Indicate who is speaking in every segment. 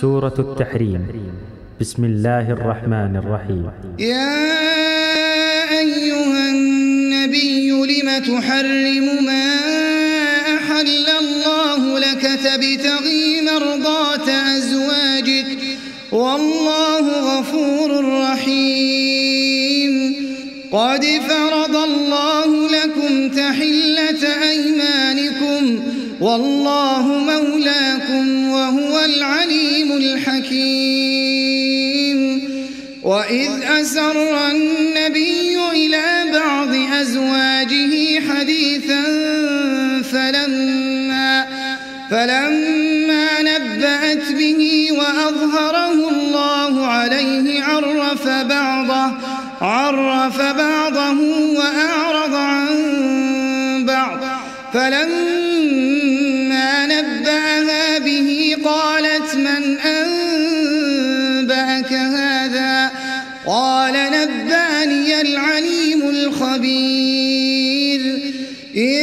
Speaker 1: سورة التحريم بسم الله الرحمن الرحيم يا أيها النبي لم تحرم ما أحل الله لك تبتغي مرضات أزواجك والله والله مولاكم وهو العليم الحكيم وإذ أسر النبي إلى بعض أزواجه حديثا فلما, فلما نبأت به وأظهره الله عليه عرف بعضه عرف بعضه وأعرض عن بعض فلما قال نباني العليم الخبير إن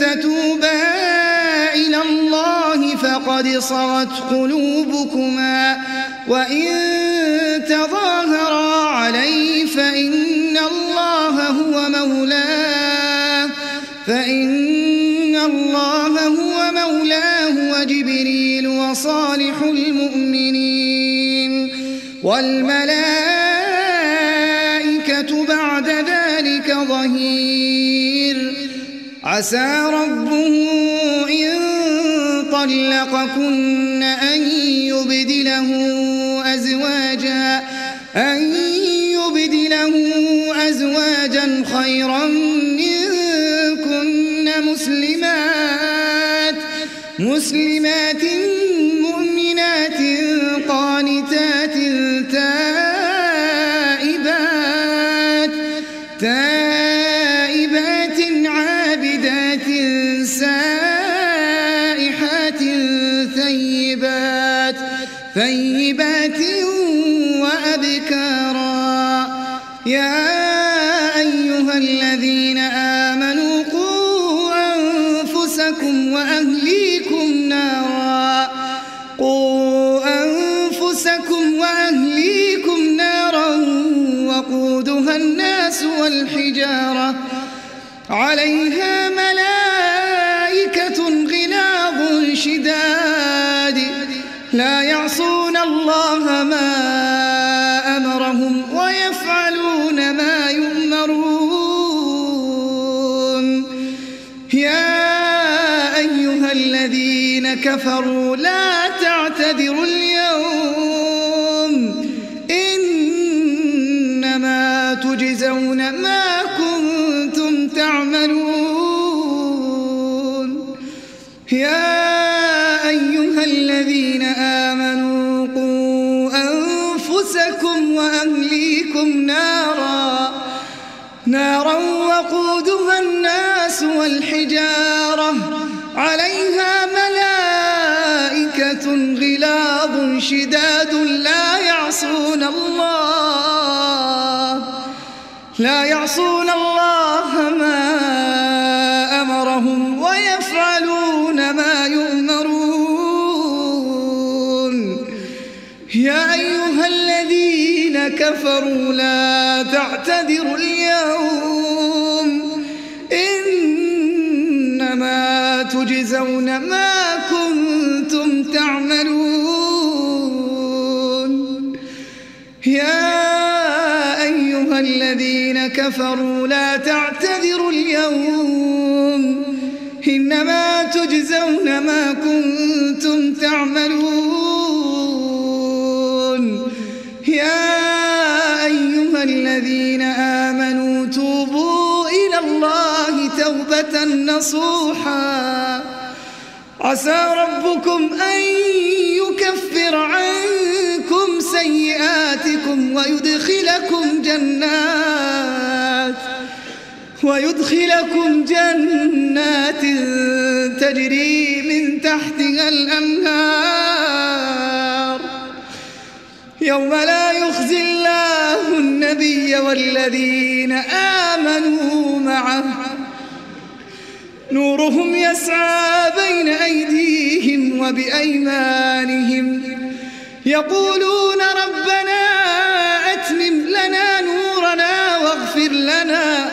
Speaker 1: تتوبا إلى الله فقد صغت قلوبكما وإن تظاهرا عليه فإن الله هو مولاه فإن الله هو مولاه وجبريل وصالح المؤمنين والملائكة بعد ذلك ظهير عسى ربه إن طلقكن أن يبدله أزواجا أن يبدله أزواجا خيرا منكن مسلمات مسلمات تائبات عابدات سائحات ثيبات ثيبات وأبكارا يا أيها الذين آمنوا قوا أنفسكم وأهليكم نارا قوا أنفسكم وأهليكم نارا وقودها الناس والحجارة عليها ملائكة غلاظ شداد لا يعصون الله ما أمرهم ويفعلون ما يؤمرون يا أيها الذين كفروا لا تعتذروا اليوم يا أيها الذين آمنوا قوا أنفسكم وأهليكم نارا نارا وقودها الناس والحجارة عليها ملائكة غلاظ شداد لا يعصون الله لا يعصون الله ما أمرهم الذين كفروا لا تعتذروا اليوم إنما تجزون ما كنتم تعملون يا أيها الذين كفروا لا تعتذروا اليوم إنما تجزون ما كنتم تعملون نصوحا عسى ربكم أن يكفر عنكم سيئاتكم ويدخلكم جنات ويدخلكم جنات تجري من تحتها الأنهار يوم لا يخزي الله النبي والذين آمنوا معه نورهم يسعى بين أيديهم وبأيمانهم يقولون ربنا أتمم لنا نورنا واغفر لنا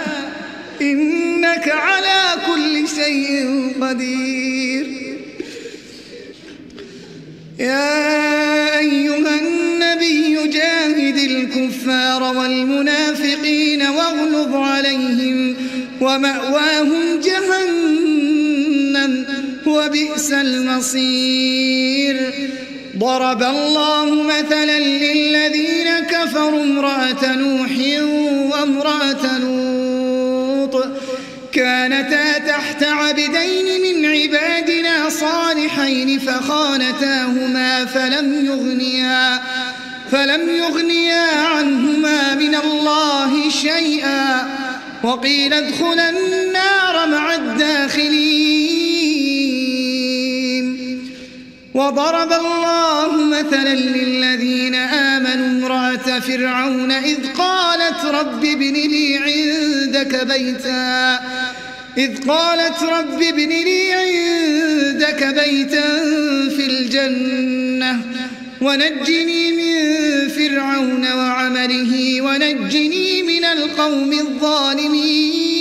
Speaker 1: إنك على كل شيء قدير يا أيها النبي جاهد الكفار والمنافقين واغلظ عليهم ومأواهم جهنم وبئس المصير ضرب الله مثلا للذين كفروا امرأة نوح وامرأة لوط كانتا تحت عبدين من عبادنا صالحين فخانتاهما فلم يغنيا فلم يغنيا عنهما من الله شيئا وقيل ادخلا وضرب الله مثلا للذين آمنوا امرأة فرعون إذ قالت رب ابن لي عندك بيتا إذ قالت رب ابن لي عندك بيتا في الجنة ونجني من فرعون وعمله ونجني من القوم الظالمين